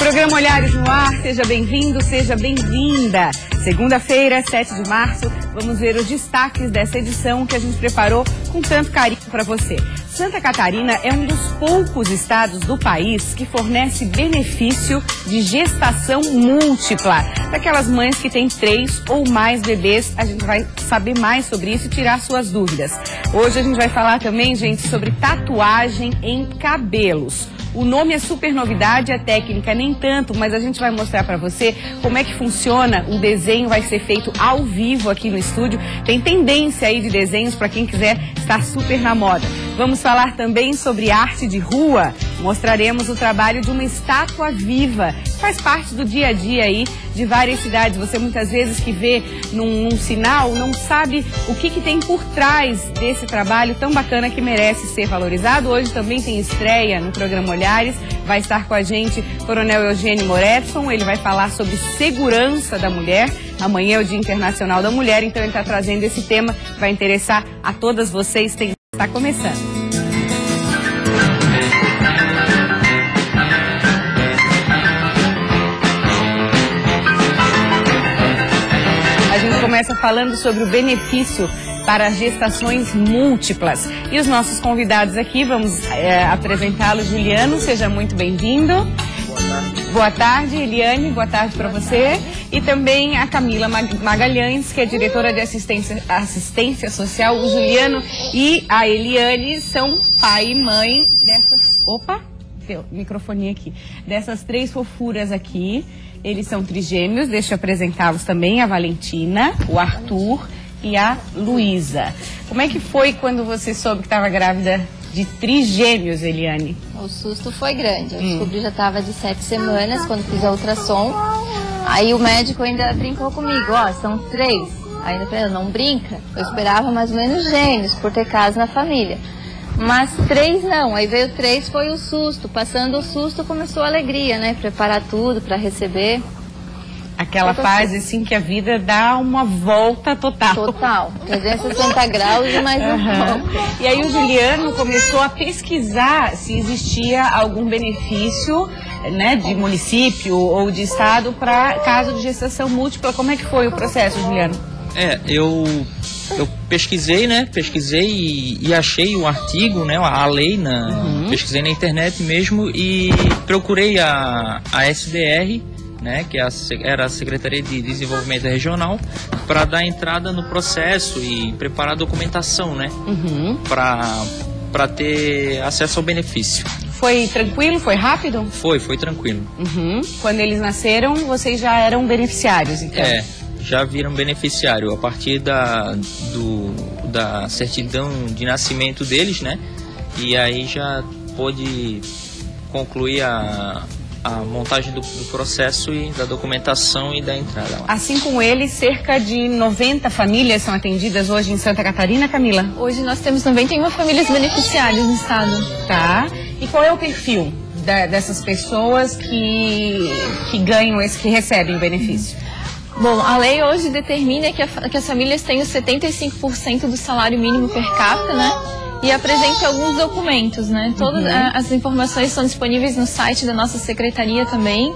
Programa Olhares no Ar, seja bem-vindo, seja bem-vinda. Segunda-feira, 7 de março, vamos ver os destaques dessa edição que a gente preparou com tanto carinho para você. Santa Catarina é um dos poucos estados do país que fornece benefício de gestação múltipla. Para aquelas mães que têm três ou mais bebês, a gente vai saber mais sobre isso e tirar suas dúvidas. Hoje a gente vai falar também, gente, sobre tatuagem em cabelos. O nome é super novidade, a técnica nem tanto, mas a gente vai mostrar para você como é que funciona. O desenho vai ser feito ao vivo aqui no estúdio. Tem tendência aí de desenhos para quem quiser estar super na moda. Vamos falar também sobre arte de rua. Mostraremos o trabalho de uma estátua viva. Faz parte do dia a dia aí de várias cidades. Você muitas vezes que vê num, num sinal não sabe o que, que tem por trás desse trabalho tão bacana que merece ser valorizado. Hoje também tem estreia no programa Olhares. Vai estar com a gente Coronel Eugênio Moretson. Ele vai falar sobre segurança da mulher. Amanhã é o Dia Internacional da Mulher, então ele está trazendo esse tema vai interessar a todas vocês. Tem... Está começando. A gente começa falando sobre o benefício para gestações múltiplas. E os nossos convidados aqui, vamos é, apresentá-los. Juliano, seja muito bem-vindo. Boa tarde, Eliane, boa tarde para você. E também a Camila Magalhães, que é diretora de assistência, assistência social. O Juliano e a Eliane são pai e mãe dessas. Opa! Microfonia aqui. Dessas três fofuras aqui. Eles são trigêmeos, deixa eu apresentá-los também, a Valentina, o Arthur e a Luísa. Como é que foi quando você soube que estava grávida de trigêmeos, Eliane? O susto foi grande. Eu hum. descobri já estava de sete semanas quando fiz a ultrassom. Aí o médico ainda brincou comigo, ó, são três. Ainda falei, não brinca. Eu esperava mais ou menos gêmeos por ter casa na família. Mas três não, aí veio três, foi o susto. Passando o susto começou a alegria, né? Preparar tudo para receber. Aquela fase assim que a vida dá uma volta total. Total, 360 graus e mais um uhum. pouco. E aí o Juliano começou a pesquisar se existia algum benefício né, de município ou de estado para caso de gestação múltipla. Como é que foi o processo, Juliano? É, eu eu pesquisei, né? Pesquisei e, e, achei o artigo, né? A lei na uhum. pesquisei na internet mesmo e procurei a, a SDR, né? Que é era a Secretaria de Desenvolvimento Regional para dar entrada no processo e preparar a documentação, né? Uhum. Para para ter acesso ao benefício. Foi tranquilo? Foi rápido? Foi, foi tranquilo. Uhum. Quando eles nasceram, vocês já eram beneficiários, então? É já viram beneficiário a partir da, do, da certidão de nascimento deles, né? E aí já pôde concluir a, a montagem do, do, processo e da documentação e da entrada. Lá. Assim como ele, cerca de 90 famílias são atendidas hoje em Santa Catarina, Camila? Hoje nós temos 91 famílias beneficiárias no estado. Tá. E qual é o perfil da, dessas pessoas que, que ganham esse, que recebem o benefício? Bom, a lei hoje determina que, a, que as famílias tenham 75% do salário mínimo per capita, né? E apresente alguns documentos, né? Todas uhum. as informações estão disponíveis no site da nossa secretaria também.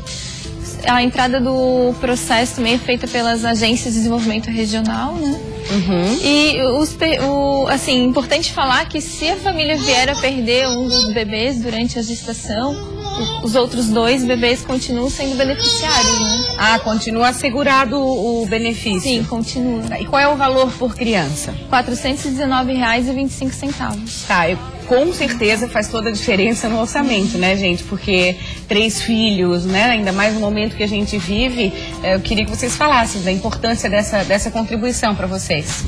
A entrada do processo também é feita pelas agências de desenvolvimento regional, né? Uhum. E os, o, assim, importante falar que se a família vier a perder um dos bebês durante a gestação, os outros dois bebês continuam sendo beneficiários, né? Ah, continua assegurado o benefício? Sim, continua. Tá, e qual é o valor por criança? R$ 419,25. Tá, eu, com certeza faz toda a diferença no orçamento, né, gente? Porque três filhos, né, ainda mais no momento que a gente vive, eu queria que vocês falassem da importância dessa, dessa contribuição para vocês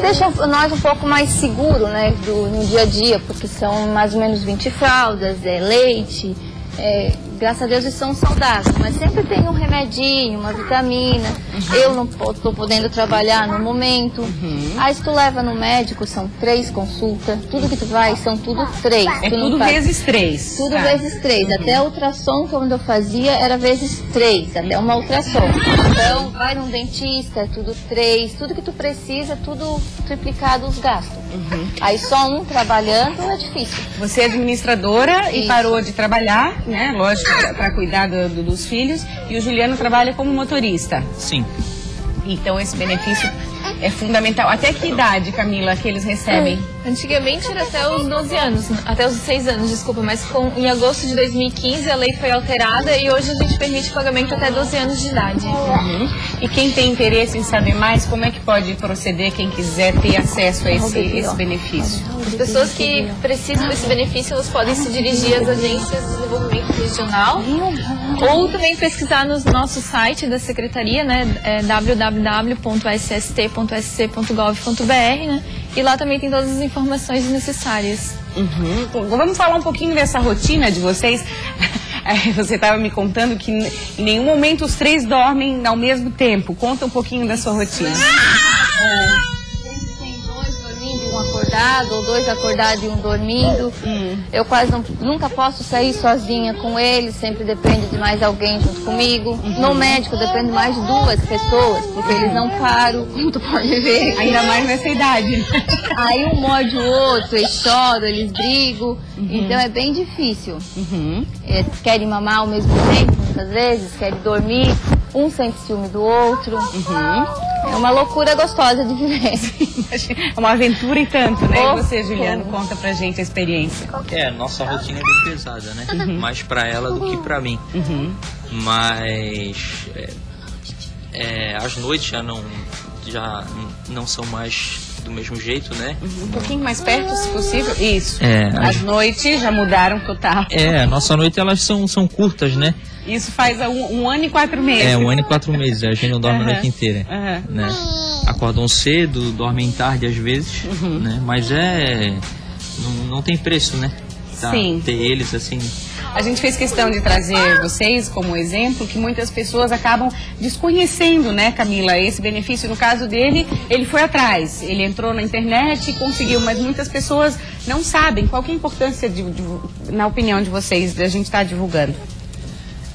deixa nós um pouco mais seguro, né, do, no dia a dia, porque são mais ou menos 20 fraldas, é, leite, é, graças a Deus eles são saudáveis, mas sempre tem um remedinho, uma vitamina. Uhum. Eu não estou podendo trabalhar no momento. Uhum. Aí se tu leva no médico, são três consultas. Tudo que tu vai são tudo três. É tudo vezes três. Tudo tá. vezes três. Uhum. Até ultrassom, quando eu fazia, era vezes três. Até uma ultrassom. Então, vai num dentista, é tudo três. Tudo que tu precisa, tudo triplicado os gastos. Uhum. Aí só um trabalhando é difícil. Você é administradora Isso. e parou de trabalhar, né? Lógico, para cuidar do, do, dos filhos. E o Juliano trabalha como motorista. Sim. Então esse benefício é fundamental. Até que idade, Camila, que eles recebem? Antigamente era até os 12 anos, até os 6 anos, desculpa, mas com, em agosto de 2015 a lei foi alterada e hoje a gente permite pagamento até 12 anos de idade. Uhum. E quem tem interesse em saber mais, como é que pode proceder quem quiser ter acesso a esse, esse benefício? As pessoas que precisam desse benefício, elas podem se dirigir às agências de desenvolvimento regional ou também pesquisar no nosso site da secretaria, né, é www.sst.sc.gov.br, né, e lá também tem todas as informações necessárias. Uhum. Vamos falar um pouquinho dessa rotina de vocês. Você estava me contando que em nenhum momento os três dormem ao mesmo tempo. Conta um pouquinho da sua rotina. É um acordado, ou dois acordados e um dormindo. Hum. Eu quase não, nunca posso sair sozinha com eles, sempre depende de mais alguém junto comigo. Uhum. No médico depende mais de duas pessoas, porque eles não param, como tu pode ver. Ainda mais nessa idade. Aí um morde o outro, eles choram, eles brigam. Uhum. Então é bem difícil. Uhum. Eles querem mamar ao mesmo tempo, muitas vezes, querem dormir. Um sente ciúme do outro. Uhum. É uma loucura gostosa de viver. é uma aventura e tanto, né? Oh, e você, Juliano, oh. conta pra gente a experiência. É, nossa rotina é bem pesada, né? Uhum. Mais pra ela do que pra mim. Uhum. Mas é, é, as noites já não, já não são mais do mesmo jeito, né? Uhum, um pouquinho mais perto, se possível. Isso. É, as, as noites já mudaram total. É, nossa noite elas são, são curtas, né? Isso faz um, um, ano e quatro meses. É, um ano e quatro meses. A gente não dorme uhum. a noite inteira. Uhum. Né? Acordam cedo, dormem tarde às vezes, uhum. né? Mas é. Não, não tem preço, né? Tá, Sim. Ter eles assim a gente fez questão de trazer vocês como exemplo que muitas pessoas acabam desconhecendo, né, Camila, esse benefício. No caso dele, ele foi atrás, ele entrou na internet e conseguiu, mas muitas pessoas não sabem. Qual é a importância, de, de, na opinião de vocês, de a gente estar tá divulgando?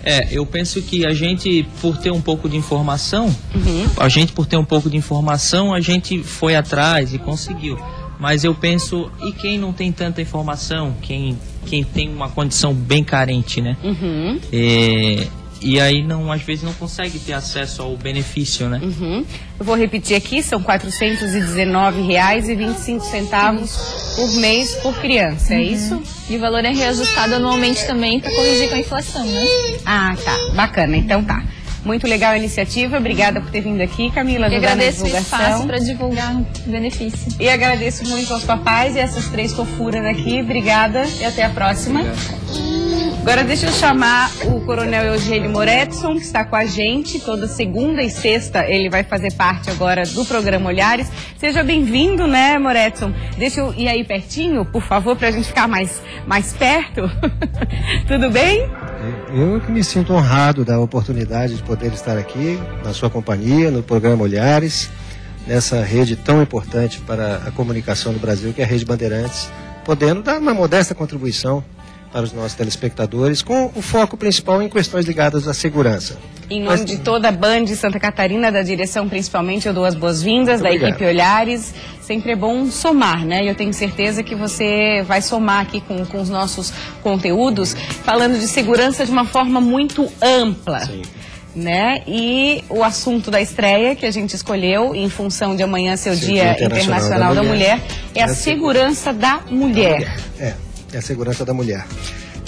É, eu penso que a gente, por ter um pouco de informação, uhum. a gente, por ter um pouco de informação, a gente foi atrás e conseguiu. Mas eu penso, e quem não tem tanta informação, quem, quem tem uma condição bem carente, né? Uhum. É, e aí não às vezes não consegue ter acesso ao benefício, né? Uhum. Eu vou repetir aqui, são R$ 419,25 por mês por criança, é uhum. é isso? E o valor é reajustado anualmente também para corrigir com a inflação, né? Ah, tá. Bacana, então tá. Muito legal a iniciativa. Obrigada por ter vindo aqui, Camila. Eu agradeço o espaço para divulgar o benefício. E agradeço muito aos papais e essas três fofuras aqui. Obrigada e até a próxima. Agora deixa eu chamar o Coronel Eugênio Moretson, que está com a gente toda segunda e sexta. Ele vai fazer parte agora do programa Olhares. Seja bem-vindo, né, Moretson? Deixa eu ir aí pertinho, por favor, para a gente ficar mais, mais perto. Tudo bem? Eu que me sinto honrado da oportunidade de poder estar aqui na sua companhia, no programa Olhares, nessa rede tão importante para a comunicação do Brasil, que é a Rede Bandeirantes, podendo dar uma modesta contribuição para os nossos telespectadores, com o foco principal em questões ligadas à segurança. Em nome Mas... de toda a Band de Santa Catarina, da direção principalmente, eu dou as boas-vindas, da obrigado. equipe Olhares. Sempre é bom somar, né? Eu tenho certeza que você vai somar aqui com, com os nossos conteúdos, falando de segurança de uma forma muito ampla. Sim né? E o assunto da estreia que a gente escolheu em função de amanhã ser o Sim, Dia, Internacional, Internacional da, da, Mulher, mulher é a segurança da mulher. Da mulher. É é a segurança da mulher.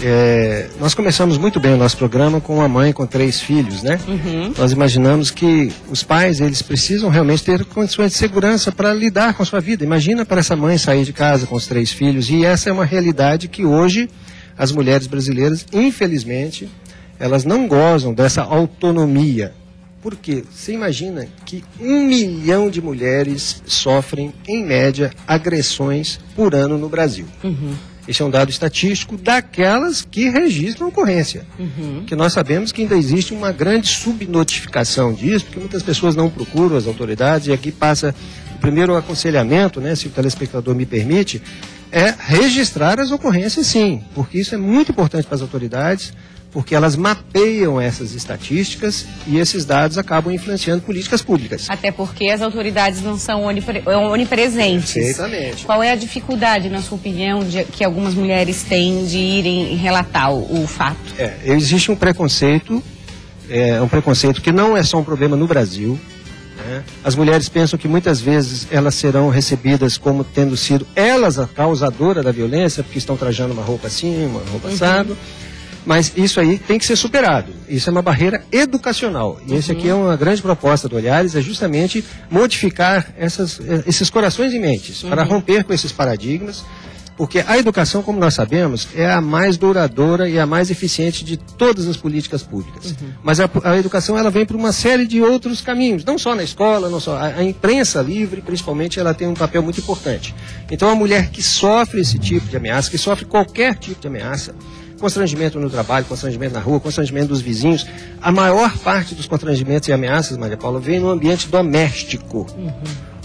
É, nós começamos muito bem o nosso programa com uma mãe com três filhos, né? Uhum. Nós imaginamos que os pais eles precisam realmente ter condições de segurança para lidar com a sua vida. Imagina para essa mãe sair de casa com os três filhos e essa é uma realidade que hoje as mulheres brasileiras, infelizmente, elas não gozam dessa autonomia. Porque você imagina que um milhão de mulheres sofrem, em média, agressões por ano no Brasil. Uhum. Esse é um dado estatístico daquelas que registram ocorrência. Uhum. Que nós sabemos que ainda existe uma grande subnotificação disso, porque muitas pessoas não procuram as autoridades, e aqui passa o primeiro aconselhamento, né, se o telespectador me permite, é registrar as ocorrências sim, porque isso é muito importante para as autoridades, porque elas mapeiam essas estatísticas e esses dados acabam influenciando políticas públicas. Até porque as autoridades não são onipre onipresentes. Perfeitamente. Qual é a dificuldade, na sua opinião, de, que algumas mulheres têm de irem relatar o, o fato? É, existe um preconceito, é, um preconceito que não é só um problema no Brasil, né? As mulheres pensam que muitas vezes elas serão recebidas como tendo sido elas a causadora da violência, porque estão trajando uma roupa assim, uma roupa assado. Mas isso aí tem que ser superado. Isso é uma barreira educacional. E uhum. esse aqui é uma grande proposta do Olhares, é justamente modificar essas, esses corações e mentes, uhum. para romper com esses paradigmas porque a educação, como nós sabemos, é a mais duradoura e a mais eficiente de todas as políticas públicas. Uhum. Mas a, a, educação ela vem por uma série de outros caminhos, não só na escola, não só a, a, imprensa livre, principalmente, ela tem um papel muito importante. Então, a mulher que sofre esse tipo de ameaça, que sofre qualquer tipo de ameaça, constrangimento no trabalho, constrangimento na rua, constrangimento dos vizinhos, a maior parte dos constrangimentos e ameaças, Maria Paula, vem no ambiente doméstico. Uhum.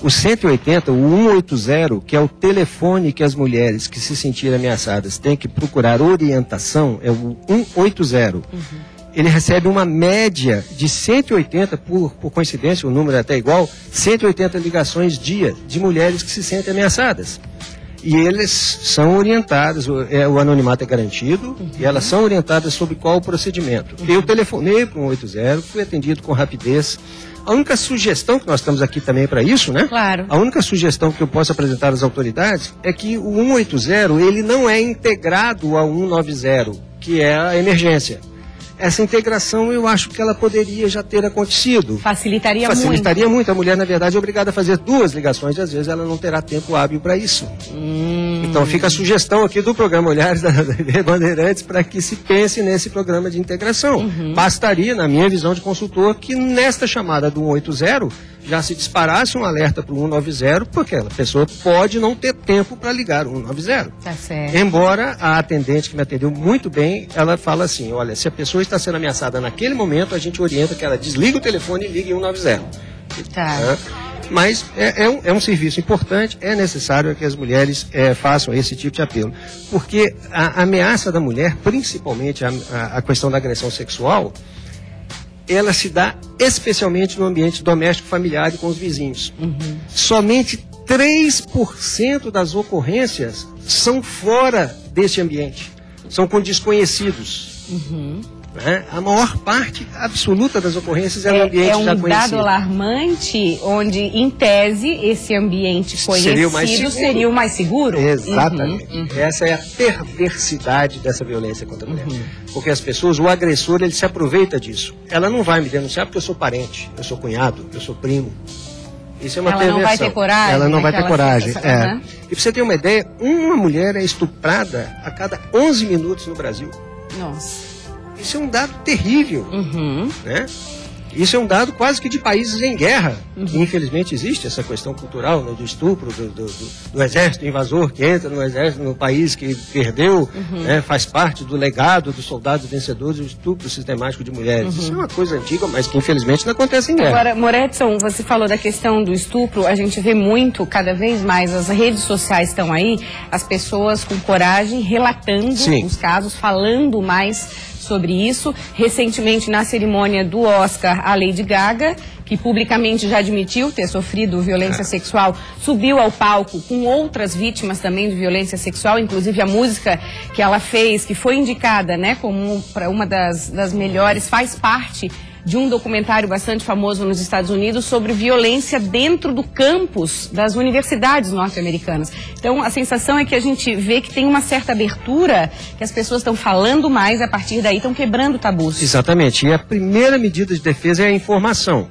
O 180, o 180, que é o telefone que as mulheres que se sentirem ameaçadas têm que procurar orientação, é o 180. Uhum. Ele recebe uma média de 180, por, por coincidência, o número é até igual, 180 ligações dia de mulheres que se sentem ameaçadas. E eles são orientados, o, é, o anonimato é garantido, uhum. e elas são orientadas sobre qual o procedimento. Uhum. Eu telefonei para o 180, fui atendido com rapidez. A única sugestão, que nós estamos aqui também para isso, né? Claro. A única sugestão que eu posso apresentar às autoridades é que o 180, ele não é integrado ao 190, que é a emergência essa integração eu acho que ela poderia já ter acontecido. Facilitaria, Facilitaria muito. muito. A mulher, na verdade, é obrigada a fazer duas ligações e às vezes ela não terá tempo hábil para isso. Hum. Então fica a sugestão aqui do programa Olhares da Bandeirantes para que se pense nesse programa de integração. Uhum. Bastaria, na minha visão de consultor, que nesta chamada do 180 já se disparasse um alerta para o 190, porque a pessoa pode não ter tempo para ligar o 190. Tá certo. Embora a atendente que me atendeu muito bem, ela fala assim, olha, se a pessoa está sendo ameaçada naquele momento, a gente orienta que ela desliga o telefone e ligue 190. Tá. É, mas é, é, um, é, um, serviço importante, é necessário que as mulheres é, façam esse tipo de apelo. Porque a, a ameaça da mulher, principalmente a, a, a questão da agressão sexual, ela se dá especialmente no ambiente doméstico familiar e com os vizinhos. Uhum. Somente 3% das ocorrências são fora desse ambiente, são com desconhecidos. Uhum. Né? A maior parte absoluta das ocorrências é no ambiente é, é um já conhecido. dado alarmante, onde, em tese, esse ambiente conhecido seria o mais seguro. Seria o mais seguro. Exatamente. Uhum, uhum. Essa é a perversidade dessa violência contra a mulher. Uhum. Porque as pessoas, o agressor, ele se aproveita disso. Ela não vai me denunciar porque eu sou parente, eu sou cunhado, eu sou primo. Isso é uma Ela perversão. não vai ter coragem. Ela não vai ter coragem. É. E pra você ter uma ideia, uma mulher é estuprada a cada 11 minutos no Brasil. Nossa. Isso é um dado terrível. Uhum. Né? Isso é um dado quase que de países em guerra. Uhum. infelizmente existe essa questão cultural né, do estupro, do, do, do, do, exército invasor que entra no exército no país que perdeu, uhum. né, faz parte do legado dos soldados vencedores, o estupro sistemático de mulheres. Uhum. Isso é uma coisa antiga, mas que infelizmente não acontece em guerra. Agora, Moretson, você falou da questão do estupro, a gente vê muito, cada vez mais, as redes sociais estão aí, as pessoas com coragem relatando Sim. os casos, falando mais sobre isso. Recentemente, na cerimônia do Oscar, a Lady Gaga, que publicamente já admitiu ter sofrido violência sexual, subiu ao palco com outras vítimas também de violência sexual, inclusive a música que ela fez, que foi indicada né, como para uma das, das melhores, faz parte de um documentário bastante famoso nos Estados Unidos sobre violência dentro do campus das universidades norte-americanas. Então, a sensação é que a gente vê que tem uma certa abertura, que as pessoas estão falando mais, a partir daí estão quebrando tabus. Exatamente. E a primeira medida de defesa é a informação.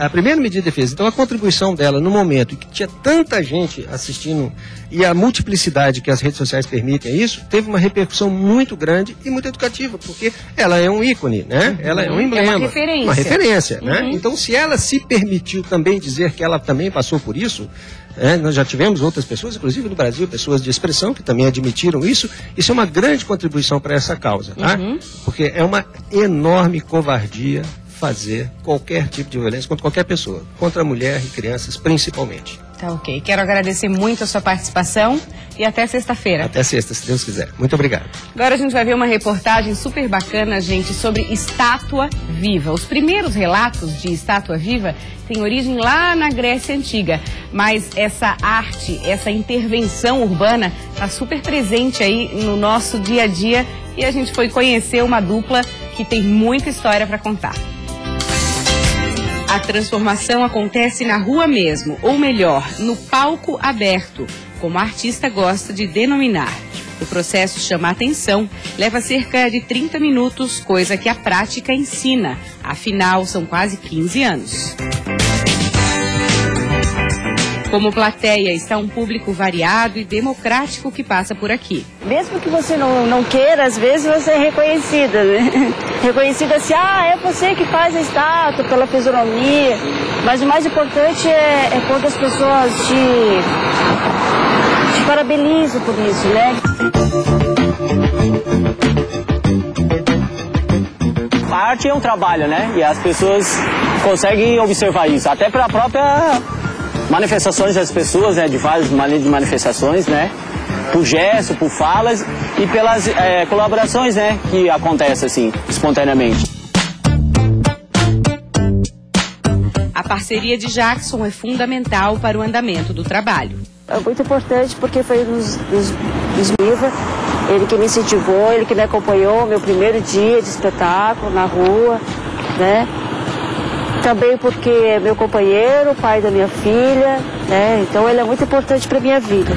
A primeira medida de defesa. Então, a contribuição dela no momento em que tinha tanta gente assistindo e a multiplicidade que as redes sociais permitem isso, teve uma repercussão muito grande e muito educativa, porque ela é um ícone, né? Uhum. Ela é um emblema. É uma referência. Uma referência, né? uhum. né? Então, se ela se permitiu também dizer que ela também passou por isso, é, nós já tivemos outras pessoas, inclusive no Brasil, pessoas de expressão que também admitiram isso. Isso é uma grande contribuição para essa causa, tá? Uhum. Porque é uma enorme covardia fazer qualquer tipo de violência contra qualquer pessoa, contra a mulher e crianças principalmente. Tá. Tá ok. Quero agradecer muito a sua participação e até sexta-feira. Até sexta, se Deus quiser. Muito obrigado. Agora a gente vai ver uma reportagem super bacana, gente, sobre estátua viva. Os primeiros relatos de estátua viva têm origem lá na Grécia Antiga, mas essa arte, essa intervenção urbana está super presente aí no nosso dia a dia e a gente foi conhecer uma dupla que tem muita história para contar. A transformação acontece na rua mesmo, ou melhor, no palco aberto, como a artista gosta de denominar. O processo chama atenção, leva cerca de 30 minutos, coisa que a prática ensina. Afinal, são quase 15 anos. Como plateia está um público variado e democrático que passa por aqui. Mesmo que você não, não queira, às vezes você é reconhecida, né? Reconhecida assim, ah, é você que faz a estátua pela fisionomia. Mas o mais importante é, é quando as pessoas te, te parabenizam por isso, né? A arte é um trabalho, né? E as pessoas conseguem observar isso, até para a própria manifestações das pessoas, né, de várias maneiras de manifestações, né, por gesto, por falas e pelas é, colaborações, né, que acontecem assim, espontaneamente. A parceria de Jackson é fundamental para o andamento do trabalho. É muito importante porque foi um dos, dos, dos Viva, ele que me incentivou, ele que me acompanhou meu primeiro dia de espetáculo na rua, né? Também porque é meu companheiro, pai da minha filha, né? Então ele é muito importante para minha vida.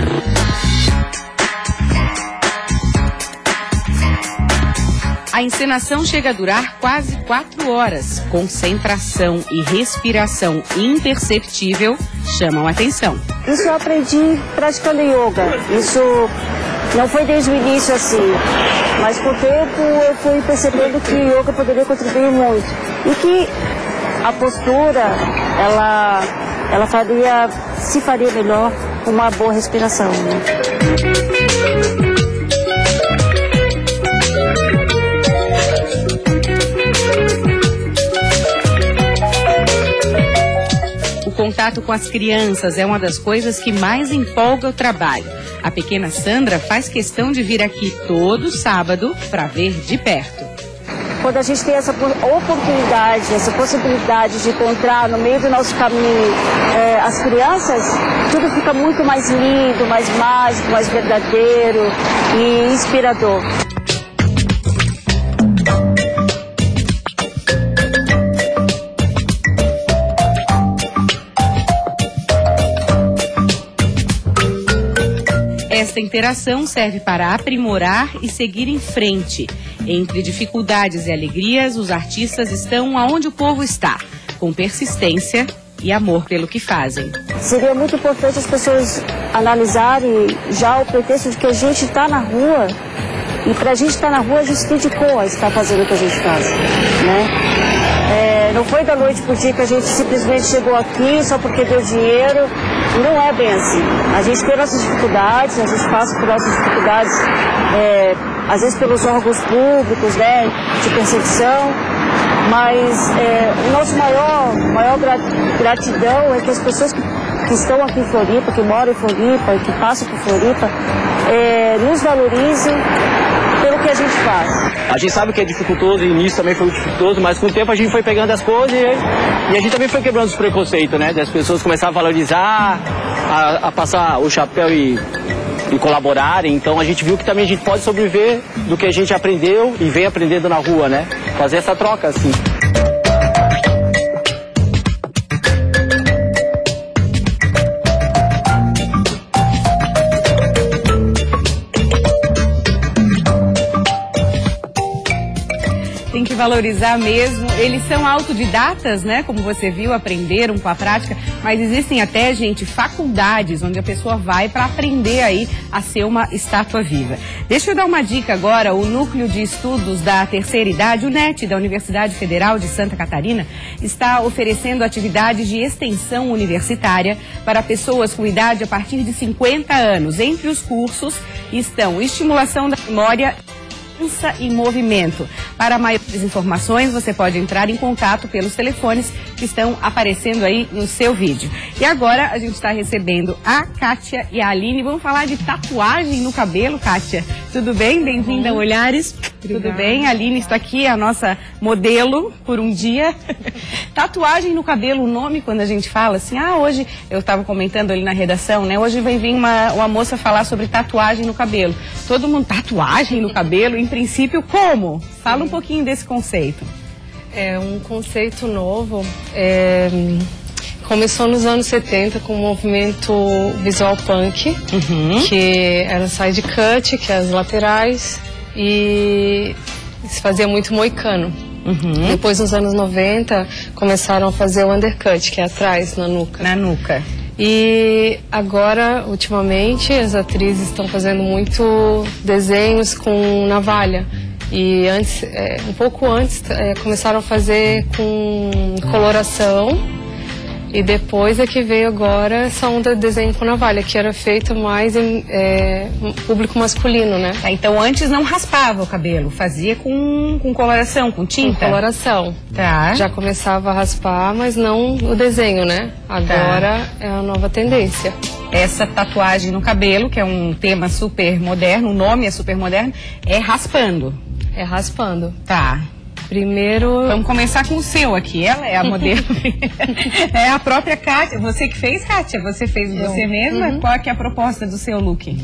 A encenação chega a durar quase quatro horas. Concentração e respiração imperceptível chamam a atenção. Isso eu aprendi praticando yoga. Isso não foi desde o início assim, mas com o tempo eu fui percebendo que o yoga poderia contribuir muito. E que a postura, ela, ela faria, se faria melhor com uma boa respiração. Né? O contato com as crianças é uma das coisas que mais empolga o trabalho. A pequena Sandra faz questão de vir aqui todo sábado para ver de perto quando a gente tem essa oportunidade, essa possibilidade de encontrar no meio do nosso caminho é, as crianças, tudo fica muito mais lindo, mais mágico, mais verdadeiro e inspirador. Esta interação serve para aprimorar e seguir em frente. Entre dificuldades e alegrias, os artistas estão aonde o povo está, com persistência e amor pelo que fazem. Seria muito importante as pessoas analisarem já o pretexto de que a gente está na rua e para a gente estar tá na rua a gente tem de a estar fazendo o que a gente faz, né? É, não foi da noite para o dia que a gente simplesmente chegou aqui só porque deu dinheiro não é bem assim. A gente tem nossas dificuldades, a gente passa por nossas dificuldades, é, às vezes pelos órgãos públicos, né, de perseguição, mas é, o nosso maior, maior gratidão é que as pessoas que, que, estão aqui em Floripa, que moram em Floripa e que passam por Floripa, é, nos valorizem pelo que a gente faz. A gente sabe que é dificultoso, e início também foi dificultoso, mas com o tempo a gente foi pegando as coisas e, e a gente também foi quebrando os preconceitos, né? Das pessoas começar a valorizar, a, a passar o chapéu e, e colaborarem. Então a gente viu que também a gente pode sobreviver do que a gente aprendeu e vem aprendendo na rua, né? Fazer essa troca, assim. valorizar mesmo. Eles são autodidatas, né? Como você viu, aprenderam com a prática, mas existem até, gente, faculdades onde a pessoa vai para aprender aí a ser uma estátua viva. Deixa eu dar uma dica agora, o Núcleo de Estudos da Terceira Idade, o NET, da Universidade Federal de Santa Catarina, está oferecendo atividades de extensão universitária para pessoas com idade a partir de 50 anos. Entre os cursos estão estimulação da memória Dança e Movimento. Para maiores informações, você pode entrar em contato pelos telefones que estão aparecendo aí no seu vídeo. E agora a gente está recebendo a Kátia e a Aline. Vamos falar de tatuagem no cabelo, Kátia. Tudo bem? Bem-vinda a Olhares. Tudo bem? A Aline está aqui, a nossa modelo por um dia. tatuagem no cabelo, o nome quando a gente fala assim, ah, hoje, eu estava comentando ali na redação, né? Hoje vai vir uma, uma moça falar sobre tatuagem no cabelo. Todo mundo, tatuagem no cabelo? Em princípio, como? Fala um pouquinho desse conceito. É um conceito novo. É, começou nos anos 70 com o movimento visual punk, que era side cut, que é as laterais, e se fazia muito moicano. Depois, nos anos 90, começaram a fazer o undercut, que é atrás, na nuca. Na nuca. E agora, ultimamente, as atrizes estão fazendo muito desenhos com navalha. E antes, é, um pouco antes, é, começaram a fazer com coloração. E depois é que veio agora essa onda de desenho com navalha, que era feita mais em é, público masculino, né? Tá, então antes não raspava o cabelo, fazia com, com coloração, com Com tinta? coloração. Tá. Já começava a raspar, mas não o desenho, né? Agora é a nova tendência. Essa tatuagem no cabelo, que é um tema super moderno, o nome é super moderno, é raspando. É raspando. Tá. Primeiro, Vamos começar com o seu aqui. Ela é a modelo. é a própria Kátia. Você que fez, Kátia? Você fez você mesma? Qual é, é a proposta do seu look?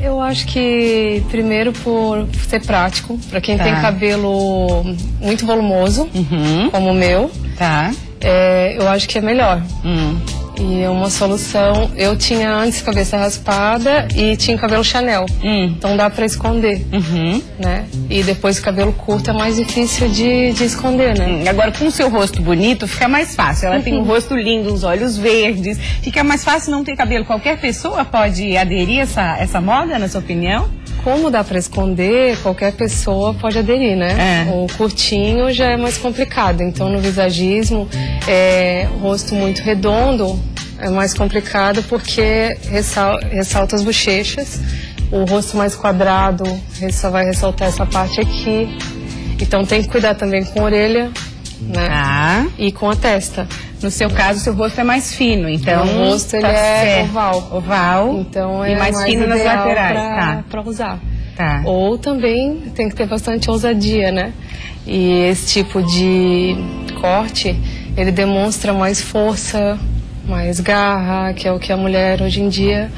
eu acho que primeiro por ser prático, para quem Tá. tem cabelo muito volumoso, Uhum. como o meu, Tá. é, eu acho que é melhor. Hum. E é uma solução. Eu tinha antes cabeça raspada e tinha cabelo Chanel. Hum. Então dá para esconder, Uhum. né? E depois o cabelo curto é mais difícil de, de esconder, né? Hum, Agora, com o seu rosto bonito, fica mais fácil. Ela tem um rosto lindo, uns olhos verdes. Fica mais fácil não ter cabelo. Qualquer pessoa pode aderir a essa, essa moda, na sua opinião? Como dá para esconder, qualquer pessoa pode aderir, né? É. O curtinho já é mais complicado. Então, no visagismo, é, o rosto muito redondo é mais complicado porque ressal- ressalta as bochechas. O rosto mais quadrado só vai ressaltar essa parte aqui. Então, tem que cuidar também com a orelha, né? Tá. E com a testa. No seu caso, seu rosto é mais fino, então. o rosto ele tá é certo. oval. Oval. Então, é e mais, fino nas laterais. pra- Tá. pra usar. Tá. Ou também tem que ter bastante ousadia, né? E esse tipo de corte, ele demonstra mais força, mais garra, que é o que a mulher hoje em dia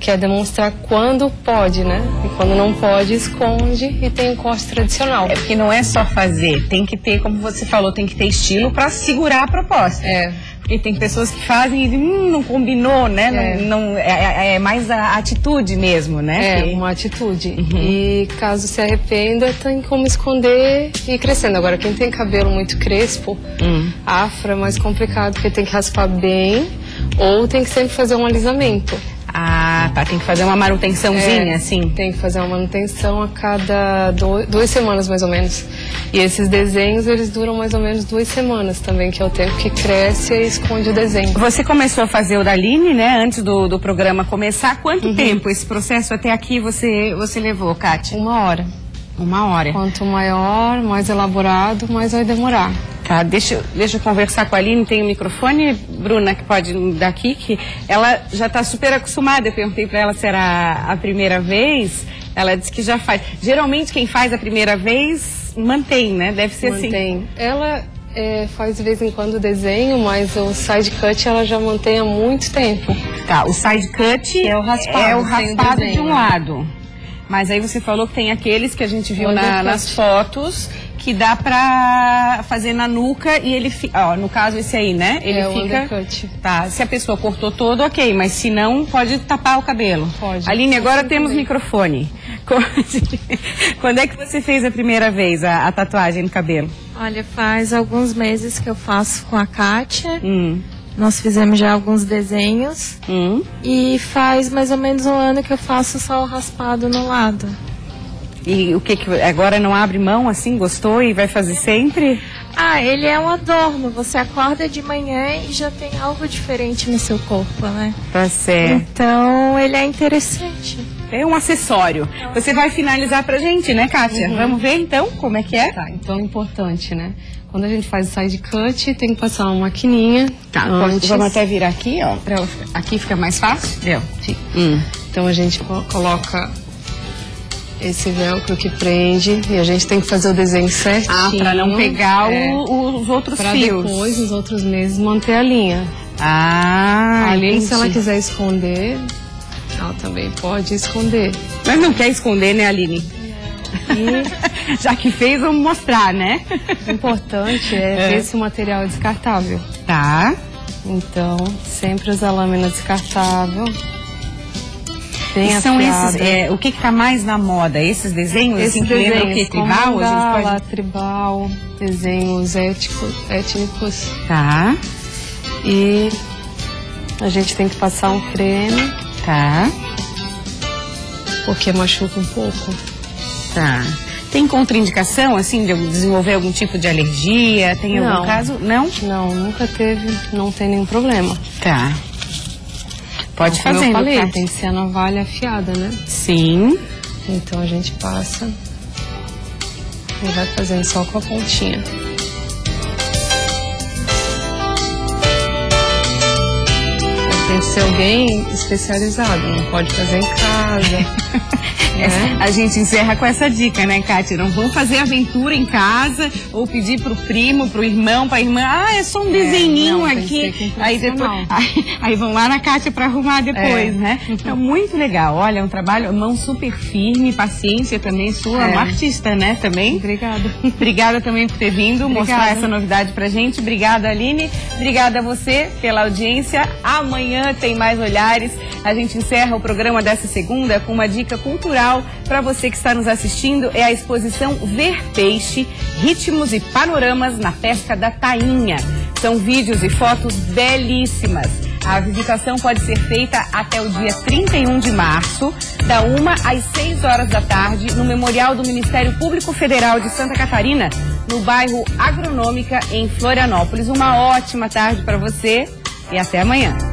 quer demonstrar quando pode, né? E quando não pode, esconde e tem um corte tradicional. É porque não é só fazer, tem que ter, como você falou, tem que ter estilo pra segurar a proposta. É. Porque tem pessoas que fazem e hum, não combinou, né? É. Não, não- é, é mais a atitude mesmo, né? É, Que- uma atitude. E caso se arrependa, tem como esconder e ir crescendo. Agora, quem tem cabelo muito crespo, Hum. afro é mais complicado, porque tem que raspar bem ou tem que sempre fazer um alisamento. Ah, tá. Tem que fazer uma manutençãozinha, É, assim. Tem que fazer uma manutenção a cada do- duas semanas, mais ou menos. E esses desenhos, eles duram mais ou menos duas semanas também, que é o tempo que cresce e esconde o desenho. Você começou a fazer o da Aline, né? Antes do, do programa começar. Quanto tempo esse processo até aqui você, você levou, Kátia? Uma hora. Uma hora. Quanto maior, mais elaborado, mais vai demorar. Tá, deixa, eu- deixa eu conversar com a Aline. Tem o microfone, Bruna, que pode dar aqui, que ela já está super acostumada. Eu perguntei para ela se era a primeira vez. Ela disse que já faz. Geralmente quem faz a primeira vez mantém, né? Deve ser assim. Mantém. Ela é, faz de vez em quando desenho, mas o side cut ela já mantém há muito tempo. Tá, o side cut É o raspado, é o raspado de um lado. Mas aí você falou que tem aqueles que a gente viu na- nas fotos que dá pra fazer na nuca e ele fica. Ó, no caso esse aí, né? Ele É o fica. undercut. Tá, se a pessoa cortou todo, ok, mas se não, pode tapar o cabelo. Pode. Aline, agora Sim, temos também. microfone. Quando- Quando é que você fez a primeira vez a, a tatuagem no cabelo? Olha, faz alguns meses que eu faço com a Kátia. Hum. Nós fizemos já alguns desenhos. Hum. E faz mais ou menos um ano que eu faço só o raspado no lado. E o que que. Agora não abre mão assim? Gostou e vai fazer sempre? Ah, ele é um adorno. Você acorda de manhã e já tem algo diferente no seu corpo, né? Tá certo. Então, ele é interessante. é um acessório. Você vai finalizar pra gente, né, Kátia? Uhum. Vamos ver então como é que é? Tá, então é importante, né? Quando a gente faz o side cut, tem que passar uma maquininha. Tá, antes. vamos até virar aqui, ó. Pra, aqui fica mais fácil? Deu. Hum. Então a gente co- coloca esse velcro que prende e a gente tem que fazer o desenho certinho. Ah, pra não pegar é, o- os outros pra fios. depois, nos outros meses, manter a linha. Ah, a se ela quiser esconder, ela também pode esconder. Mas não quer esconder, né, Aline? Já que fez, vamos mostrar, né? O importante é, ver se o material é descartável. Tá. Então, sempre usar lâmina descartável. Bem E são esses, é, o que que tá mais na moda? Esses desenhos, Esses assim, que lembram o desenhos que? Tribal? A gente pode... tribal, desenhos ético, étnicos. Tá, E a gente tem que passar um creme, tá, porque machuca um pouco. tá. Tem contraindicação, assim, de desenvolver algum tipo de alergia? Tem algum Não. caso? Não? Não, nunca teve, não tem nenhum problema. Tá. Pode fazer, eu falei, tem que ser a navalha afiada, né? Sim. Então a gente passa e vai fazendo só com a pontinha. Tem que ser alguém especializado, não pode fazer em casa. né? A gente encerra com essa dica, né, Kátia? Não vão fazer aventura em casa ou pedir pro primo, pro irmão, pra irmã. Ah, é só um desenhinho não, tem aqui. Aí, depois, aí, aí vão lá na Kátia pra arrumar depois, É. né? Então, muito legal. Olha, é um trabalho, mão super firme, paciência também sua, É. uma artista, né, também? Obrigada. Obrigada também por ter vindo mostrar Obrigada. essa novidade pra gente. Obrigada, Aline. Obrigada a você pela audiência. Amanhã tem mais olhares. A gente encerra o programa dessa segunda com uma dica cultural para você que está nos assistindo. É a exposição Ver Peixe, Ritmos e Panoramas na Pesca da Tainha. São vídeos e fotos belíssimas. A visitação pode ser feita até o dia 31 de março, da 1 às 6 horas da tarde, no Memorial do Ministério Público Federal de Santa Catarina, no bairro Agronômica, em Florianópolis. Uma ótima tarde para você e até amanhã.